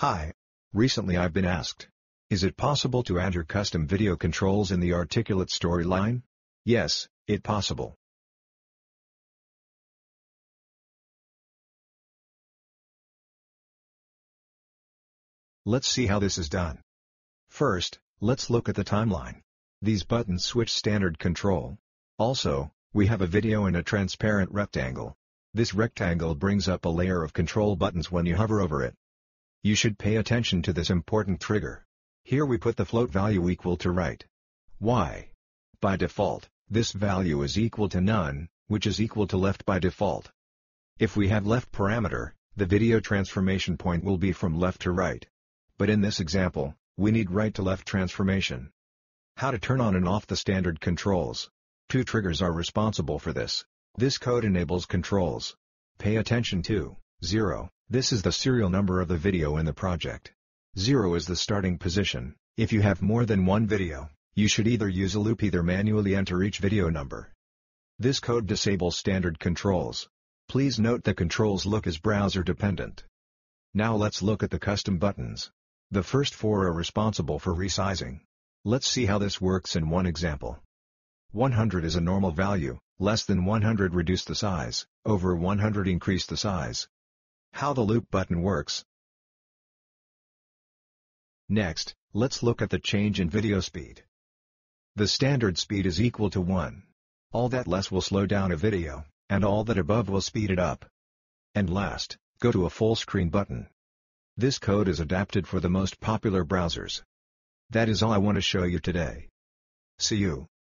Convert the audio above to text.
Hi. Recently I've been asked. Is it possible to add your custom video controls in the articulate storyline? Yes, it possible. Let's see how this is done. First, let's look at the timeline. These buttons switch standard control. Also, we have a video and a transparent rectangle. This rectangle brings up a layer of control buttons when you hover over it. You should pay attention to this important trigger. Here we put the float value equal to right. Why? By default, this value is equal to none, which is equal to left by default. If we have left parameter, the video transformation point will be from left to right. But in this example, we need right to left transformation. How to turn on and off the standard controls. Two triggers are responsible for this. This code enables controls. Pay attention to 0. This is the serial number of the video in the project. 0 is the starting position. If you have more than one video, you should either use a loop either manually enter each video number. This code disables standard controls. Please note the controls look as browser dependent. Now let's look at the custom buttons. The first four are responsible for resizing. Let's see how this works in one example. 100 is a normal value, less than 100 reduce the size, over 100 increase the size. How the loop button works. Next, let's look at the change in video speed. The standard speed is equal to 1. All that less will slow down a video, and all that above will speed it up. And last, go to a full screen button. This code is adapted for the most popular browsers. That is all I want to show you today. See you.